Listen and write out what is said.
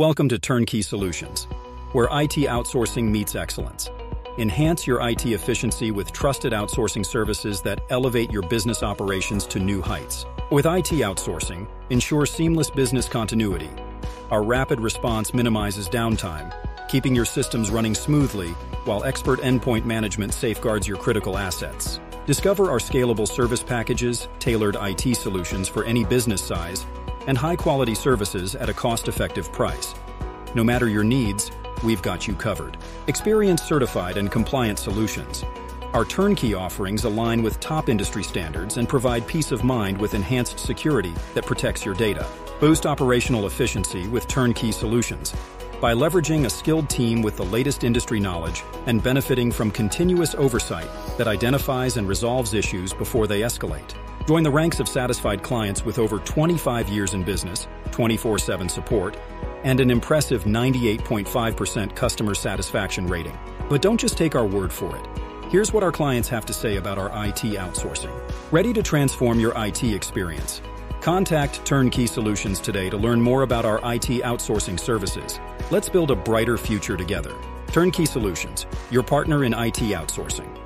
Welcome to Turnkey Solutions, where IT outsourcing meets excellence. Enhance your IT efficiency with trusted outsourcing services that elevate your business operations to new heights. With IT outsourcing, ensure seamless business continuity. Our rapid response minimizes downtime, keeping your systems running smoothly, while expert endpoint management safeguards your critical assets. Discover our scalable service packages, tailored IT solutions for any business size, and high-quality services at a cost-effective price. No matter your needs, we've got you covered. Experience certified and compliant solutions. Our turnkey offerings align with top industry standards and provide peace of mind with enhanced security that protects your data. Boost operational efficiency with turnkey solutions by leveraging a skilled team with the latest industry knowledge and benefiting from continuous oversight that identifies and resolves issues before they escalate. Join the ranks of satisfied clients with over 25 years in business, 24-7 support, and an impressive 98.5% customer satisfaction rating. But don't just take our word for it. Here's what our clients have to say about our IT outsourcing. Ready to transform your IT experience? Contact Turnkey Solutions today to learn more about our IT outsourcing services. Let's build a brighter future together. Turnkey Solutions, your partner in IT outsourcing.